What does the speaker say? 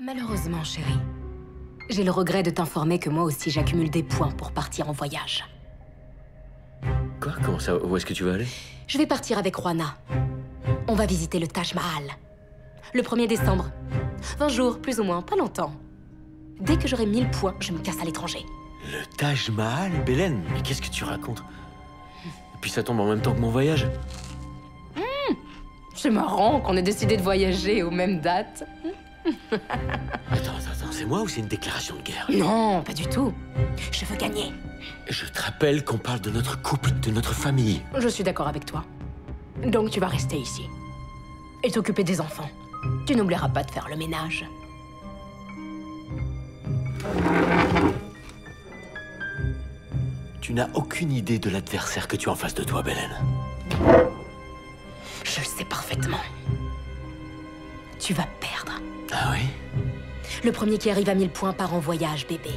Malheureusement, chérie, j'ai le regret de t'informer que moi aussi j'accumule des points pour partir en voyage. Quoi? Comment ça? Où est-ce que tu vas aller? Je vais partir avec Juana. On va visiter le Taj Mahal. Le 1er décembre. 20 jours, plus ou moins, pas longtemps. Dès que j'aurai 1000 points, je me casse à l'étranger. Le Taj Mahal, Belen Mais qu'est-ce que tu racontes? Et puis ça tombe en même temps que mon voyage. C'est marrant qu'on ait décidé de voyager aux mêmes dates. Attends, attends, attends, c'est moi ou c'est une déclaration de guerre? Non, pas du tout. Je veux gagner. Je te rappelle qu'on parle de notre couple, de notre famille. Je suis d'accord avec toi. Donc tu vas rester ici. Et t'occuper des enfants. Tu n'oublieras pas de faire le ménage. Tu n'as aucune idée de l'adversaire que tu as en face de toi, Belen. Je le sais parfaitement. Tu vas perdre. Ah oui? Le premier qui arrive à 1000 points part en voyage, bébé.